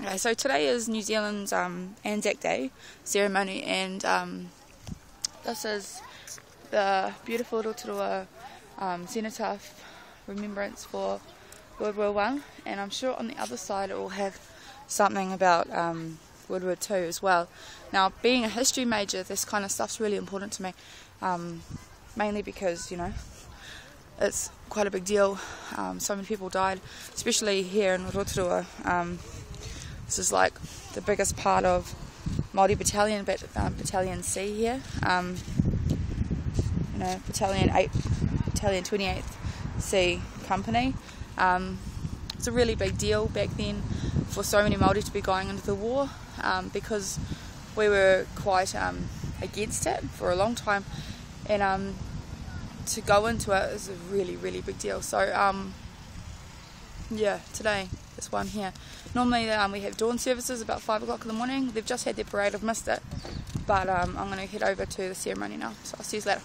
Okay, so today is New Zealand's um, Anzac Day ceremony, and um, this is the beautiful Rotorua um, cenotaph remembrance for World War One, and I'm sure on the other side it will have something about um, World War Two as well. Now, being a history major, this kind of stuff's really important to me, um, mainly because you know it's quite a big deal. Um, so many people died, especially here in Rotorua. This is like the biggest part of Māori Battalion, but, um, Battalion C here. Um, you know, Battalion 8, Battalion 28th C Company. Um, it's a really big deal back then for so many Māori to be going into the war um, because we were quite um, against it for a long time, and um, to go into it is a really, really big deal. So, yeah, today this one here. Normally um, we have dawn services about 5 o'clock in the morning. They've just had their parade, I've missed it. But um, I'm going to head over to the ceremony now. So I'll see you later.